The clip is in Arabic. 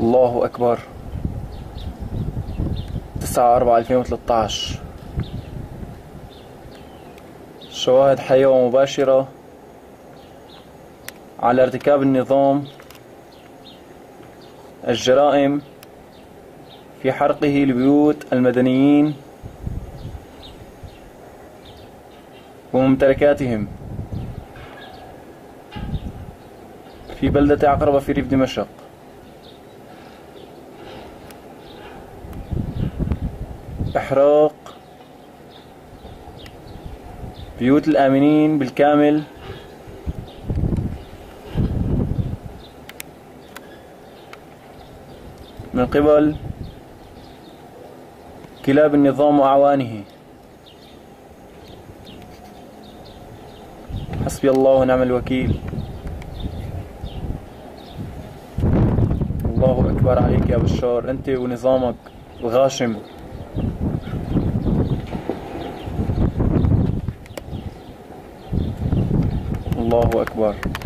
الله أكبر. تسعة أربعة ألفين وثلاثة شواهد حية ومباشرة على ارتكاب النظام الجرائم في حرقه لبيوت المدنيين وممتلكاتهم في بلدة عقربة في ريف دمشق. إحراق بيوت الآمنين بالكامل. من قبل كلاب النظام وأعوانه. حسبي الله ونعم الوكيل. الله أكبر عليك يا بشار. أنت ونظامك الغاشم. الله أكبر.